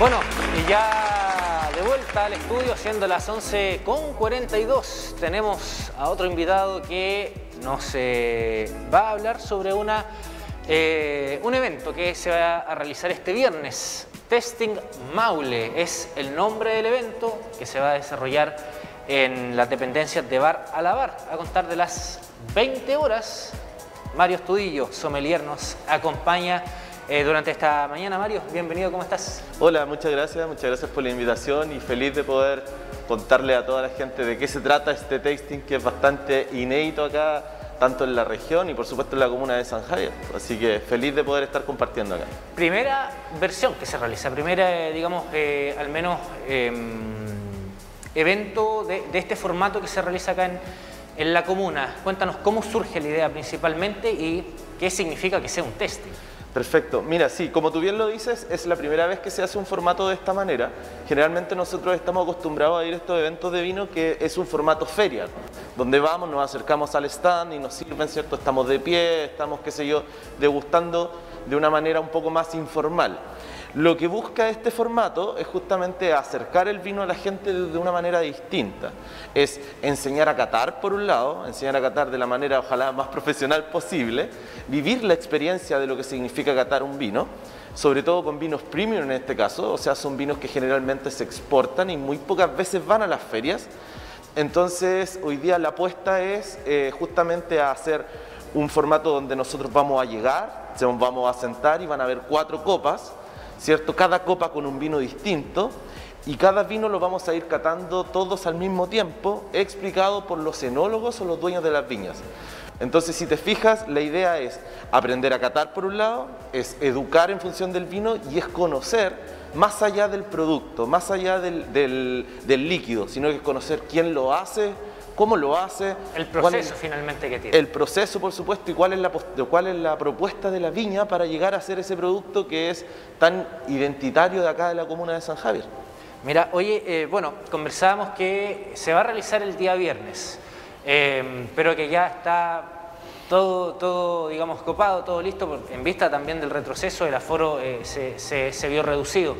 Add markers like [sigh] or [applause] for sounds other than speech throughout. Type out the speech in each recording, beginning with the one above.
Bueno, y ya de vuelta al estudio, siendo las 11 con 42, tenemos a otro invitado que nos eh, va a hablar sobre una, eh, un evento que se va a realizar este viernes. Testing Maule es el nombre del evento que se va a desarrollar en las dependencias de Bar a la Bar, a contar de las 20 horas. Mario Estudillo, sommelier, nos acompaña eh, durante esta mañana. Mario, bienvenido, ¿cómo estás? Hola, muchas gracias, muchas gracias por la invitación y feliz de poder contarle a toda la gente de qué se trata este tasting que es bastante inédito acá, tanto en la región y por supuesto en la comuna de San Javier. Así que feliz de poder estar compartiendo acá. Primera versión que se realiza, primera, eh, digamos, eh, al menos em, evento de, de, este formato que se realiza acá en, en la comuna. Cuéntanos cómo surge la idea principalmente y qué significa que sea un testing. Perfecto. Mira, sí, como tú bien lo dices, es la primera vez que se hace un formato de esta manera. Generalmente nosotros estamos acostumbrados a ir a estos eventos de vino que es un formato feria, donde vamos, nos acercamos al stand y nos sirven, ¿cierto? Estamos de pie, estamos, qué sé yo, degustando de una manera un poco más informal. Lo que busca este formato es justamente acercar el vino a la gente de una manera distinta. Es enseñar a catar, por un lado, enseñar a catar de la manera ojalá más profesional posible, vivir la experiencia de lo que significa catar un vino, sobre todo con vinos premium en este caso, o sea, son vinos que generalmente se exportan y muy pocas veces van a las ferias. Entonces, hoy día la apuesta es eh, justamente hacer un formato donde nosotros vamos a llegar, vamos a sentar y van a haber cuatro copas, ¿cierto? Cada copa con un vino distinto y cada vino lo vamos a ir catando todos al mismo tiempo, explicado por los enólogos o los dueños de las viñas. Entonces, si te fijas, la idea es aprender a catar por un lado, es educar en función del vino y es conocer más allá del producto, más allá del, del, del líquido, sino que conocer quién lo hace, cómo lo hace. El proceso es, finalmente que tiene. El proceso, por supuesto, y cuál es, la, cuál es la propuesta de la viña para llegar a hacer ese producto que es tan identitario de acá de la comuna de San Javier. Mira, oye, eh, bueno, conversábamos que se va a realizar el día viernes, eh, pero que ya está todo, todo, digamos, copado, todo listo, en vista también del retroceso, el aforo eh, se, se, se, vio reducido.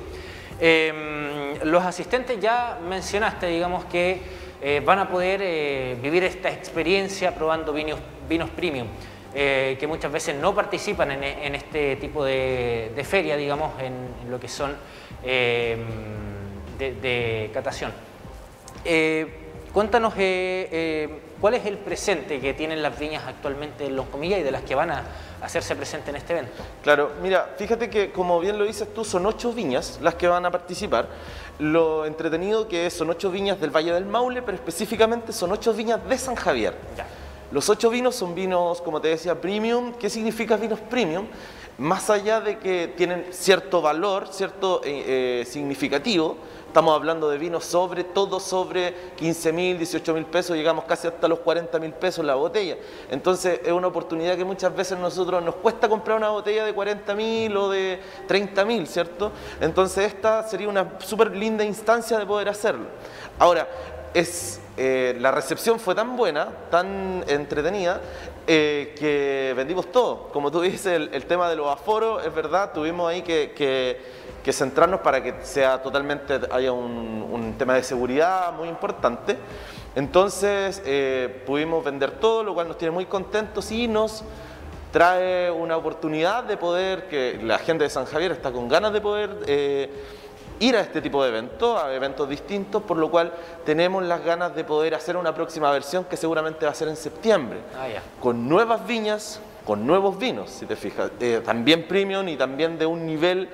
los asistentes ya mencionaste, digamos, que eh, van a poder eh, vivir esta experiencia probando vinos, vinos premium, eh, que muchas veces no participan en, este tipo de, de, feria, digamos, en, en, lo que son de, de, catación. cuéntanos cuál es el presente que tienen las viñas actualmente en Los Comillas y de las que van a hacerse presente en este evento. Claro, mira, fíjate que como bien lo dices tú, son ocho viñas las que van a participar. Lo entretenido que es, son ocho viñas del Valle del Maule, pero específicamente son ocho viñas de San Javier. Ya. Los ocho vinos son vinos, como te decía, premium. ¿Qué significa vinos premium? Más allá de que tienen cierto valor, cierto eh, eh, significativo, estamos hablando de vinos sobre, todo sobre 15 mil, 18 mil pesos, llegamos casi hasta los 40 mil pesos la botella. Entonces es una oportunidad que muchas veces nosotros nos cuesta comprar una botella de 40 mil o de 30 mil, ¿cierto? Entonces esta sería una súper linda instancia de poder hacerlo. Ahora, es, eh, la recepción fue tan buena, tan entretenida, eh, que vendimos todo. Como tú dices, el, tema de los aforos, es verdad, tuvimos ahí que, centrarnos para que sea totalmente, haya un, un, tema de seguridad muy importante. Entonces eh, pudimos vender todo, lo cual nos tiene muy contentos y nos trae una oportunidad de poder, que la gente de San Javier está con ganas de poder eh, ir a este tipo de eventos, a eventos distintos, por lo cual tenemos las ganas de poder hacer una próxima versión que seguramente va a ser en septiembre, ah, yeah. con nuevas viñas, con nuevos vinos, si te fijas, eh, también premium y también de un nivel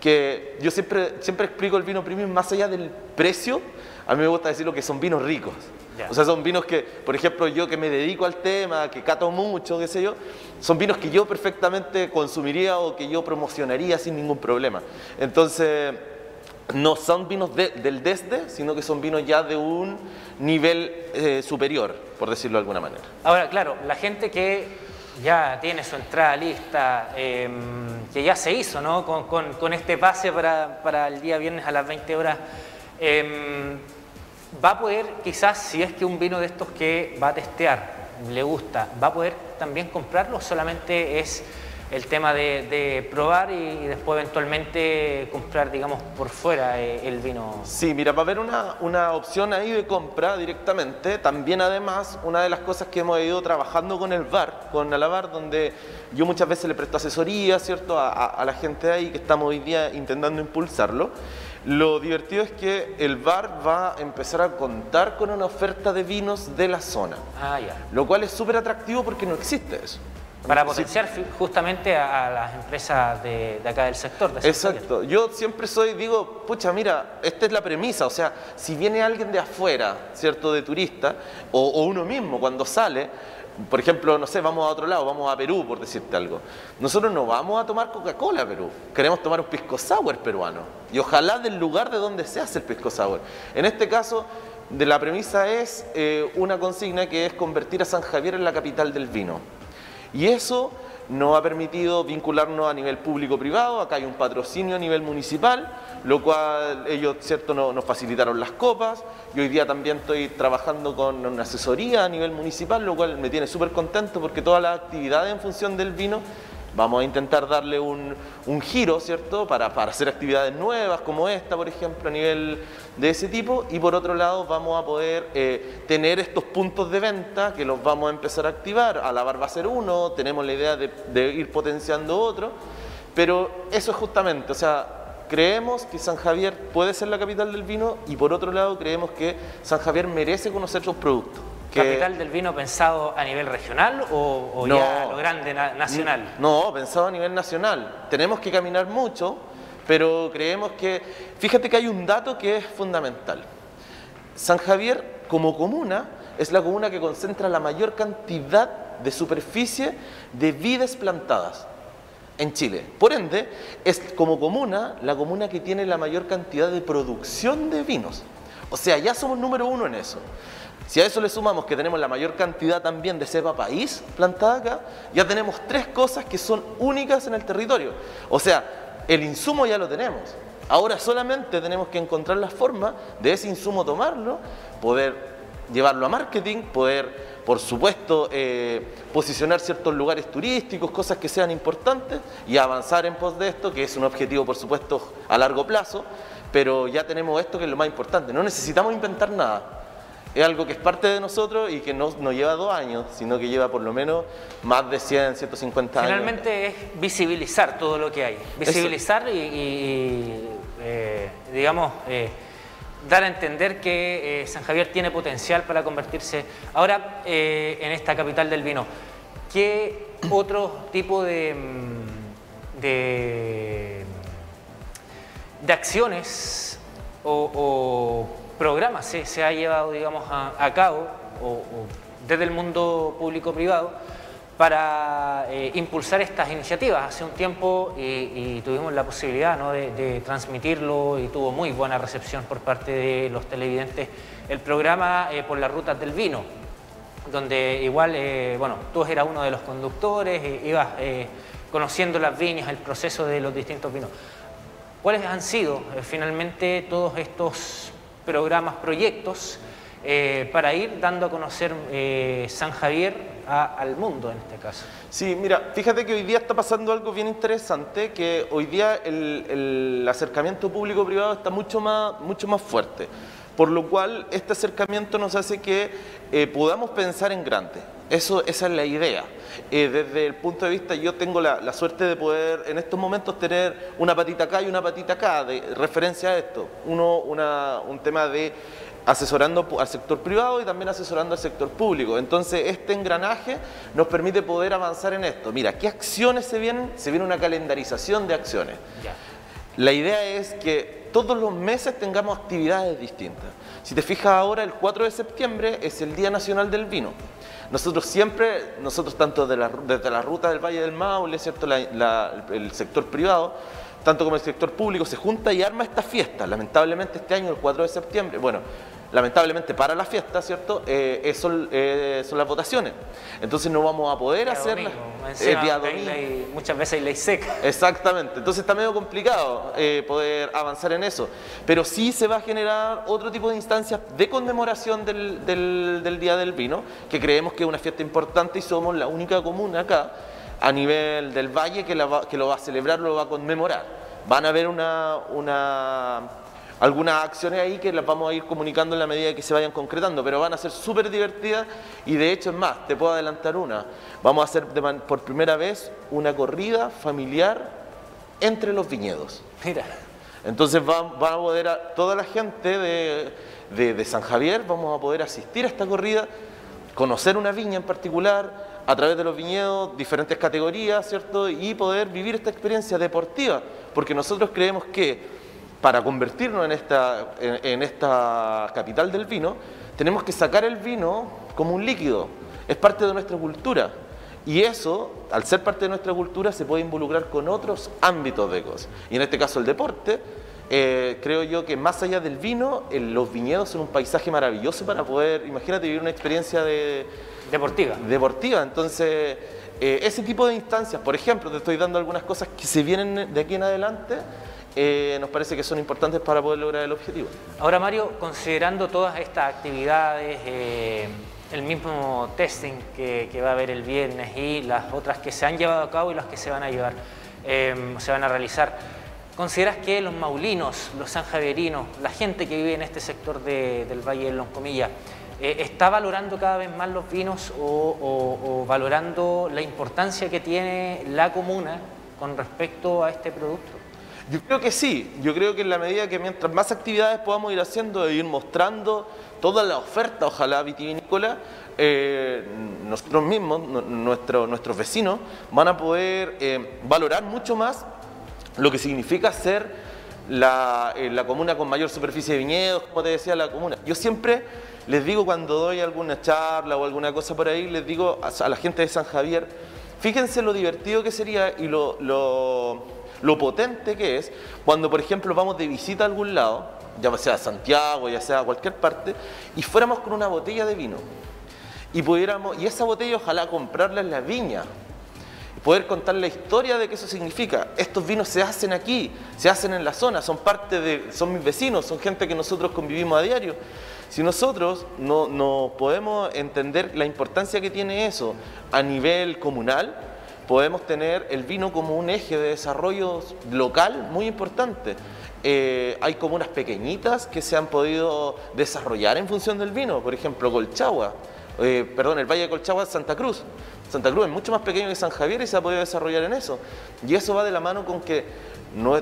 que yo siempre, siempre explico el vino premium más allá del precio, a mí me gusta decirlo que son vinos ricos. Yeah. O sea, son vinos que, por ejemplo, yo que me dedico al tema, que cato mucho, qué sé yo, son vinos que yo perfectamente consumiría o que yo promocionaría sin ningún problema. Entonces, no son vinos de, del desde, sino que son vinos ya de un nivel eh, superior, por decirlo de alguna manera. Ahora, claro, la gente que ya tiene su entrada lista, eh, que ya se hizo ¿no? con, con, este pase para, para, el día viernes a las 20 horas, eh, va a poder quizás, si es que un vino de estos que va a testear le gusta, va a poder también comprarlo o solamente es el tema de, probar y, después eventualmente comprar, digamos, por fuera eh, el vino. Sí, mira, va a haber una, una, opción ahí de compra directamente. También además, una de las cosas que hemos ido trabajando con el bar, con Alabar, donde yo muchas veces le presto asesoría, ¿cierto?, a, a la gente ahí que estamos hoy día intentando impulsarlo. Lo divertido es que el bar va a empezar a contar con una oferta de vinos de la zona. Ah, ya. Lo cual es súper atractivo porque no existe eso. Para potenciar justamente a, las empresas de, acá del sector. Exacto. Yo siempre soy, digo, pucha, mira, esta es la premisa. O sea, si viene alguien de afuera, ¿cierto? De turista, o, uno mismo cuando sale, por ejemplo, no sé, vamos a otro lado, vamos a Perú, por decirte algo. Nosotros no vamos a tomar Coca-Cola a Perú, queremos tomar un pisco sour peruano. Y ojalá del lugar de donde se hace el pisco sour. En este caso, de la premisa es eh, una consigna que es convertir a San Javier en la capital del vino. Y eso nos ha permitido vincularnos a nivel público-privado, acá hay un patrocinio a nivel municipal, lo cual ellos cierto nos facilitaron las copas, y hoy día también estoy trabajando con una asesoría a nivel municipal, lo cual me tiene súper contento porque todas las actividades en función del vino Vamos a intentar darle un, giro, ¿cierto? Para, hacer actividades nuevas como esta, por ejemplo, a nivel de ese tipo. Y por otro lado, vamos a poder eh, tener estos puntos de venta que los vamos a empezar a activar. A la va a ser uno, tenemos la idea de, de ir potenciando otro. Pero eso es justamente, o sea, creemos que San Javier puede ser la capital del vino y por otro lado creemos que San Javier merece conocer sus productos. ¿Capital del vino pensado a nivel regional o, ya a lo grande nacional? No, pensado a nivel nacional. Tenemos que caminar mucho, pero creemos que, fíjate que hay un dato que es fundamental. San Javier como comuna es la comuna que concentra la mayor cantidad de superficie de vides plantadas en Chile. Por ende, es como comuna la comuna que tiene la mayor cantidad de producción de vinos. O sea, ya somos número uno en eso. Si a eso le sumamos que tenemos la mayor cantidad también de cepa país plantada acá, ya tenemos tres cosas que son únicas en el territorio. O sea, el insumo ya lo tenemos. Ahora solamente tenemos que encontrar la forma de ese insumo tomarlo, poder llevarlo a marketing, poder, por supuesto, eh, posicionar ciertos lugares turísticos, cosas que sean importantes y avanzar en pos de esto, que es un objetivo, por supuesto, a largo plazo, pero ya tenemos esto que es lo más importante. No necesitamos inventar nada es algo que es parte de nosotros y que no, lleva dos años, sino que lleva por lo menos más de 100, 150 años. Finalmente es visibilizar todo lo que hay, visibilizar y, eh, digamos, eh, dar a entender que eh, San Javier tiene potencial para convertirse ahora en esta capital del vino. ¿Qué otro tipo de, mm, de, de acciones o programas se, ha llevado, digamos, a, cabo o, desde el mundo público-privado para eh, impulsar estas iniciativas. Hace un tiempo y, tuvimos la posibilidad de, transmitirlo y tuvo muy buena recepción por parte de los televidentes el programa eh, por las rutas del vino, donde igual, eh, bueno, tú eras uno de los conductores, ibas conociendo las viñas, el proceso de los distintos vinos. ¿Cuáles han sido finalmente todos estos programas, proyectos, eh, para ir dando a conocer eh, San Javier al mundo en este caso. Sí, mira, fíjate que hoy día está pasando algo bien interesante, que hoy día el, acercamiento público-privado está mucho más, mucho más fuerte, por lo cual este acercamiento nos hace que eh, podamos pensar en grande. Eso, esa es la idea. desde el punto de vista, yo tengo la, suerte de poder en estos momentos tener una patita acá y una patita acá, de referencia a esto. Uno, un tema de asesorando al sector privado y también asesorando al sector público. Entonces, este engranaje nos permite poder avanzar en esto. Mira, ¿qué acciones se vienen? Se viene una calendarización de acciones. La idea es que todos los meses tengamos actividades distintas. Si te fijas ahora, el 4 de septiembre es el Día Nacional del Vino. Nosotros siempre, nosotros tanto desde la ruta del Valle del Maule, ¿cierto? el sector privado, tanto como el sector público, se junta y arma esta fiesta. Lamentablemente este año, el 4 de septiembre, bueno, lamentablemente para la fiesta, ¿cierto? Eh, eh, son, las votaciones. Entonces no vamos a poder hacerlas el día domingo. muchas veces hay ley seca. Exactamente. Entonces está medio complicado eh, poder avanzar en eso. Pero sí se va a generar otro tipo de instancias de conmemoración del, del Día del Vino, que creemos que es una fiesta importante y somos la única comuna acá a nivel del valle que, que lo va a celebrar, lo va a conmemorar. Van a haber una, una algunas acciones ahí que las vamos a ir comunicando en la medida que se vayan concretando, pero van a ser súper divertidas y de hecho es más, te puedo adelantar una. Vamos a hacer por primera vez una corrida familiar entre los viñedos. Mira. Entonces va, a poder, toda la gente de, de San Javier, vamos a poder asistir a esta corrida, conocer una viña en particular, a través de los viñedos, diferentes categorías, ¿cierto? Y poder vivir esta experiencia deportiva, porque nosotros creemos que para convertirnos en esta, en, esta capital del vino, tenemos que sacar el vino como un líquido. Es parte de nuestra cultura. Y eso, al ser parte de nuestra cultura, se puede involucrar con otros ámbitos de cosas. Y en este caso el deporte, eh, creo yo que más allá del vino, los viñedos son un paisaje maravilloso para poder, imagínate, vivir una experiencia de, deportiva. Deportiva. Entonces, eh, ese tipo de instancias, por ejemplo, te estoy dando algunas cosas que se vienen de aquí en adelante, eh, nos parece que son importantes para poder lograr el objetivo. Ahora Mario, considerando todas estas actividades, eh, el mismo testing que, va a haber el viernes y las otras que se han llevado a cabo y las que se van a llevar, eh, se van a realizar, ¿consideras que los maulinos, los sanjaverinos, la gente que vive en este sector del Valle de Loncomilla, ¿está valorando cada vez más los vinos o valorando la importancia que tiene la comuna con respecto a este producto? Yo creo que sí, yo creo que en la medida que mientras más actividades podamos ir haciendo e ir mostrando toda la oferta, ojalá vitivinícola, eh, nosotros mismos, nuestros vecinos, van a poder eh, valorar mucho más lo que significa ser la, eh, la, comuna con mayor superficie de viñedos, como te decía la comuna. Yo siempre les digo cuando doy alguna charla o alguna cosa por ahí, les digo a, la gente de San Javier, fíjense lo divertido que sería y lo potente que es cuando, por ejemplo, vamos de visita a algún lado, ya sea a Santiago, ya sea a cualquier parte, y fuéramos con una botella de vino. Y pudiéramos, y esa botella ojalá comprarla en la viña, poder contar la historia de qué eso significa. Estos vinos se hacen aquí, se hacen en la zona, son parte de, son mis vecinos, son gente que nosotros convivimos a diario. Si nosotros no, no podemos entender la importancia que tiene eso a nivel comunal, podemos tener el vino como un eje de desarrollo local muy importante. Eh, hay comunas pequeñitas que se han podido desarrollar en función del vino, por ejemplo, Colchagua, eh, perdón, el Valle de Colchagua, Santa Cruz. Santa Cruz es mucho más pequeño que San Javier y se ha podido desarrollar en eso. Y eso va de la mano con que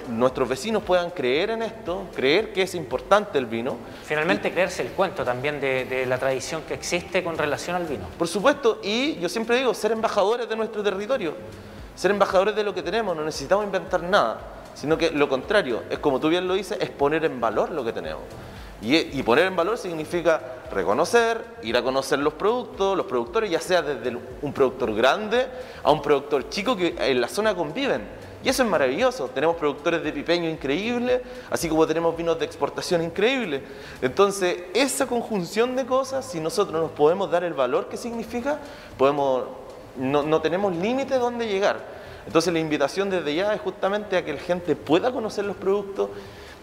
nuestros vecinos puedan creer en esto, creer que es importante el vino. Finalmente creerse el cuento también de, la tradición que existe con relación al vino. Por supuesto, y yo siempre digo, ser embajadores de nuestro territorio, ser embajadores de lo que tenemos, no necesitamos inventar nada, sino que lo contrario, es como tú bien lo dices, es poner en valor lo que tenemos. Y, poner en valor significa reconocer, ir a conocer los productos, los productores, ya sea desde un productor grande a un productor chico que en la zona conviven. Y eso es maravilloso. Tenemos productores de pipeño increíbles, así como tenemos vinos de exportación increíbles. Entonces, esa conjunción de cosas, si nosotros nos podemos dar el valor que significa, podemos, no, no tenemos límite donde llegar. Entonces, la invitación desde ya es justamente a que la gente pueda conocer los productos,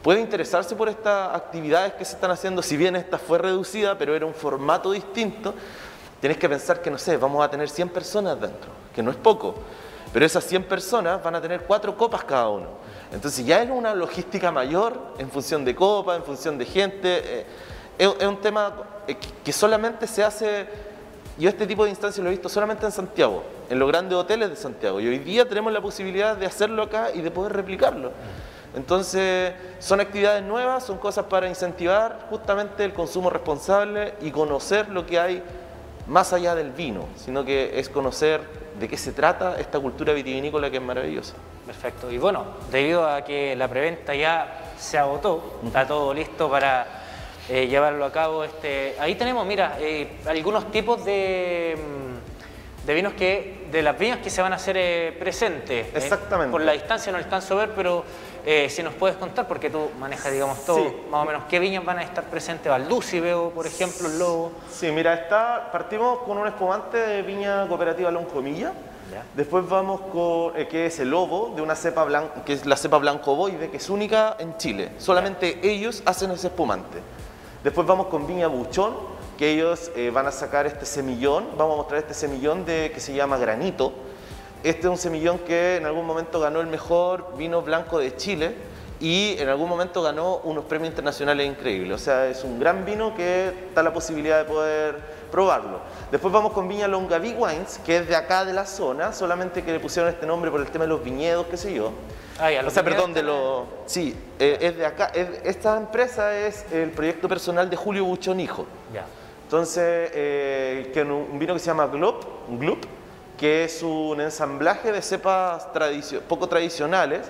pueda interesarse por estas actividades que se están haciendo, si bien esta fue reducida, pero era un formato distinto. Tienes que pensar que, no sé, vamos a tener 100 personas dentro, que no es poco. Pero esas 100 personas van a tener cuatro copas cada uno. Entonces ya es una logística mayor en función de copa, en función de gente. Eh, es, un tema eh, que solamente se hace, yo este tipo de instancias lo he visto solamente en Santiago, en los grandes hoteles de Santiago. Y hoy día tenemos la posibilidad de hacerlo acá y de poder replicarlo. Entonces, son actividades nuevas, son cosas para incentivar justamente el consumo responsable y conocer lo que hay más allá del vino, sino que es conocer de qué se trata esta cultura vitivinícola que es maravillosa. Perfecto. Y bueno, debido a que la preventa ya se agotó, está todo listo para eh, llevarlo a cabo. Este, ahí tenemos, mira, eh, algunos tipos de, mm, de, vinos que, de las viñas que se van a hacer eh, presentes. Exactamente. por la distancia no alcanzo a ver, pero si nos puedes contar, porque tú manejas, digamos, todo, más o menos, qué viñas van a estar presentes. Valdusi veo, por ejemplo, el Lobo. Sí, mira, está, partimos con un espumante de viña cooperativa Loncomilla. Después vamos con, eh, que es el lobo, de una cepa blanca, que es la cepa blanco boide, que es única en Chile. Solamente ellos hacen ese espumante. Después vamos con viña buchón, que ellos eh, van a sacar este semillón, vamos a mostrar este semillón de, que se llama granito. Este es un semillón que en algún momento ganó el mejor vino blanco de Chile y en algún momento ganó unos premios internacionales increíbles. O sea, es un gran vino que da la posibilidad de poder probarlo. Después vamos con Viña Longaví Wines, que es de acá de la zona, solamente que le pusieron este nombre por el tema de los viñedos, qué sé yo. Ah, ya, O los sea, perdón, de lo... Sí, eh, es de acá. es- esta empresa es el proyecto personal de Julio Buchón Hijo. Ya. Entonces, eh, que un un vino que se llama Glop, Glup, que es un ensamblaje de cepas tradicio- poco tradicionales,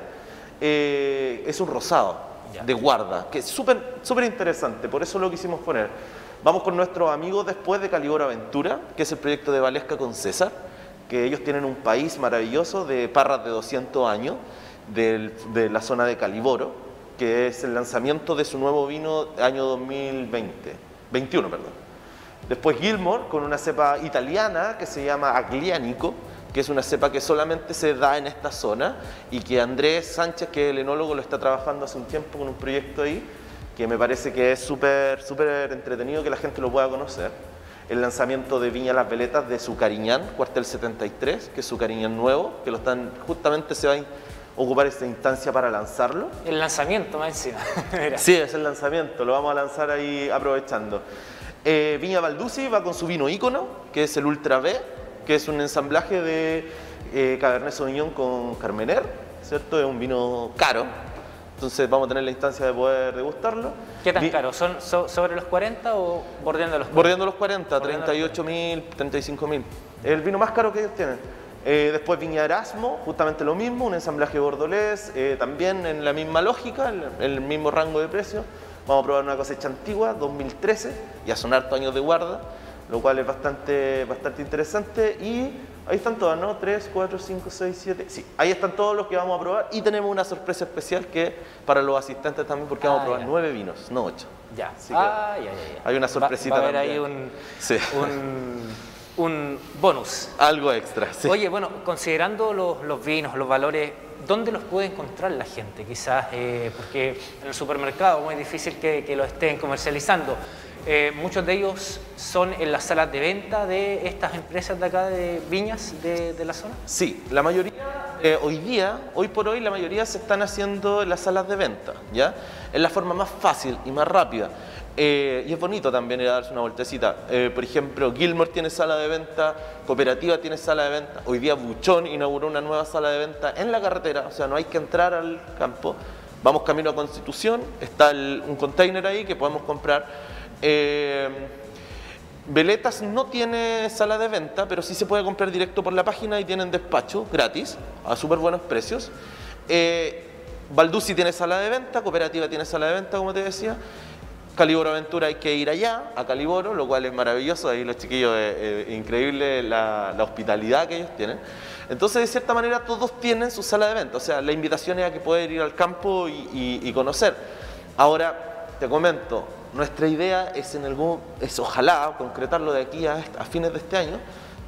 eh, es un rosado Ya. de guarda, que es súper súper interesante, por eso lo quisimos poner. Vamos con nuestros amigos después de Calibor Aventura, que es el proyecto de Valesca con César, que ellos tienen un país maravilloso de parras de 200 años del- de la zona de Caliboro, que es el lanzamiento de su nuevo vino año 2020, 21, perdón. Después Gilmore con una cepa italiana que se llama Aglianico, que es una cepa que solamente se da en esta zona y que Andrés Sánchez, que es el enólogo, lo está trabajando hace un tiempo con un proyecto ahí que me parece que es súper súper entretenido que la gente lo pueda conocer. El lanzamiento de Viña Las Veletas de su Cariñán, cuartel 73, que es su Cariñán nuevo, que lo están justamente se va a ocupar esta instancia para lanzarlo. El lanzamiento más encima. [laughs] Sí, es el lanzamiento, lo vamos a lanzar ahí aprovechando. Eh, Viña Balduzzi va con su vino ícono, que es el Ultra B, que es un ensamblaje de eh, Cabernet Sauvignon con Carmener, ¿cierto? Es un vino caro, entonces vamos a tener la instancia de poder degustarlo. ¿Qué tan Vi- caro? ¿Son so- sobre los 40 o bordeando los 40? Bordeando los 40, Bordeando los 38 mil, 35 mil. El vino más caro que ellos tienen. Eh, después Viña Erasmo, justamente lo mismo, un ensamblaje bordolés, eh, también en la misma lógica, en el mismo rango de precio. Vamos a probar una cosecha antigua, 2013, ya son hartos años de guarda, lo cual es bastante, bastante interesante. Y ahí están todas, ¿no? 3, 4, 5, 6, 7. Sí, ahí están todos los que vamos a probar. Y tenemos una sorpresa especial que para los asistentes también, porque vamos Ah, a probar ya. nueve vinos, no ocho. Ya. Así que ah, ya, ya, ya. hay una Va- sorpresita Va, a haber ahí también. un, Sí. un, [laughs] un bonus. Algo extra, sí. Oye, bueno, considerando los, los vinos, los valores, ¿dónde los puede encontrar la gente? Quizás, eh, porque en el supermercado es muy difícil que, que lo estén comercializando. Eh, muchos de ellos son en las salas de venta de estas empresas de acá de viñas de, la zona. Sí, la mayoría, eh, hoy día, hoy por hoy, la mayoría se están haciendo en las salas de venta, ¿ya? Es la forma más fácil y más rápida. Eh, y es bonito también ir a darse una vueltecita. Por ejemplo, Gilmore tiene sala de venta, Cooperativa tiene sala de venta. Hoy día Buchón inauguró una nueva sala de venta en la carretera, o sea, no hay que entrar al campo. Vamos camino a Constitución, está un container ahí que podemos comprar. Eh, Veletas no tiene sala de venta, pero sí se puede comprar directo por la página y tienen despacho gratis a súper buenos precios. Eh, tiene sala de venta, Cooperativa tiene sala de venta, como te decía. Caliboro Aventura hay que ir allá, a Caliboro, lo cual es maravilloso. Ahí los chiquillos, es increíble la, hospitalidad que ellos tienen. Entonces, de cierta manera, todos tienen su sala de venta. O sea, la invitación es a que poder ir al campo y- y conocer. Ahora, te comento, nuestra idea es, en algún, es ojalá concretarlo de aquí a, fines de este año,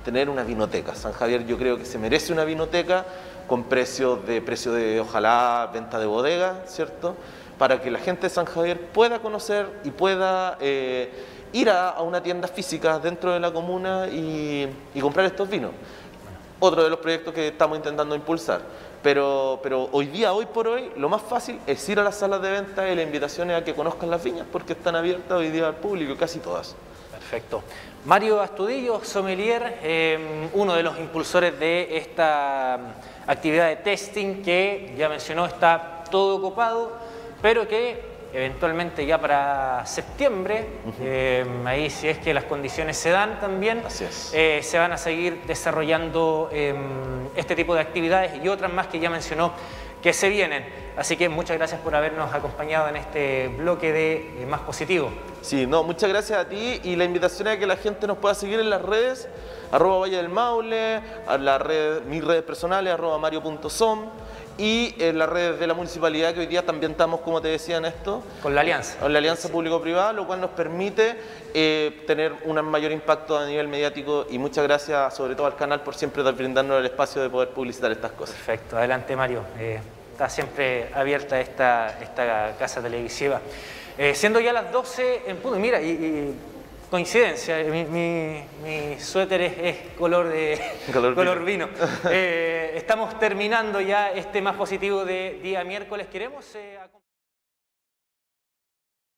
tener una vinoteca. San Javier yo creo que se merece una vinoteca con precios de precio de ojalá venta de bodega, ¿cierto? Para que la gente de San Javier pueda conocer y pueda eh, ir a, a una tienda física dentro de la comuna y, y comprar estos vinos. Otro de los proyectos que estamos intentando impulsar. Pero, pero hoy día, hoy por hoy, lo más fácil es ir a las salas de venta y la invitación es a que conozcan las viñas porque están abiertas hoy día al público, casi todas. Perfecto. Mario Astudillo, sommelier, eh, uno de los impulsores de esta mm, actividad de testing que ya mencionó está todo ocupado, pero que eventualmente ya para septiembre, eh, ahí si es que las condiciones se dan también, eh, se van a seguir desarrollando eh, este tipo de actividades y otras más que ya mencionó que se vienen. Así que muchas gracias por habernos acompañado en este bloque de Más Positivo. Sí, no, muchas gracias a ti y la invitación es a que la gente nos pueda seguir en las redes, arroba Valle del Maule, a la red, mis redes personales, arroba mario.som y en las redes de la municipalidad que hoy día también estamos, como te decía, en esto, Con la alianza. en la alianza público-privada, lo cual nos permite eh, tener un mayor impacto a nivel mediático y muchas gracias sobre todo al canal por siempre dar- brindarnos el espacio de poder publicitar estas cosas. Perfecto, adelante Mario. Eh, está siempre abierta esta, esta casa televisiva. Eh, siendo ya las 12 en punto, mira, y, y coincidencia, mi, mi- mi suéter es, es color de [laughs] Color vino. [laughs] Eh, estamos terminando ya este más positivo de día miércoles. Queremos...